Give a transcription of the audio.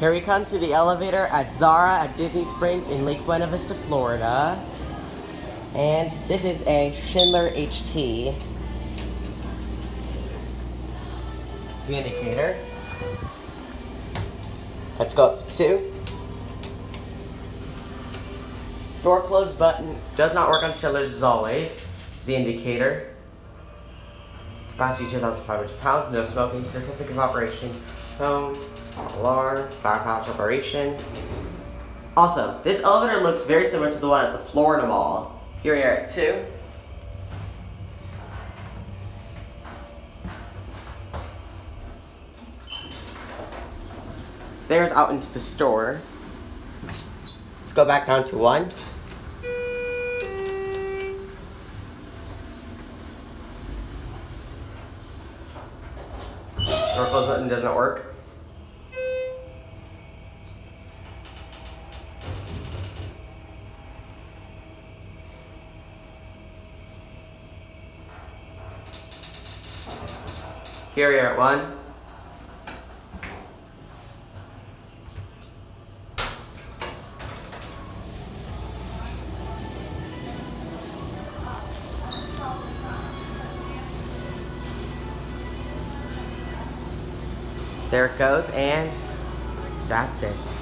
Here we come to the elevator at Zara at Disney Springs in Lake Buena Vista, Florida. And this is a Schindler HT. The indicator. Let's go up to two. Door close button does not work on Schindler's as always. It's the indicator. Bossy 2,500 pounds, no smoking, certificate of operation, home, alarm, firehouse operation. Also, this elevator looks very similar to the one at the Florida Mall. Here we are at 2. There's out into the store. Let's go back down to 1. Or close button doesn't work. Here we are at one, There it goes, and that's it.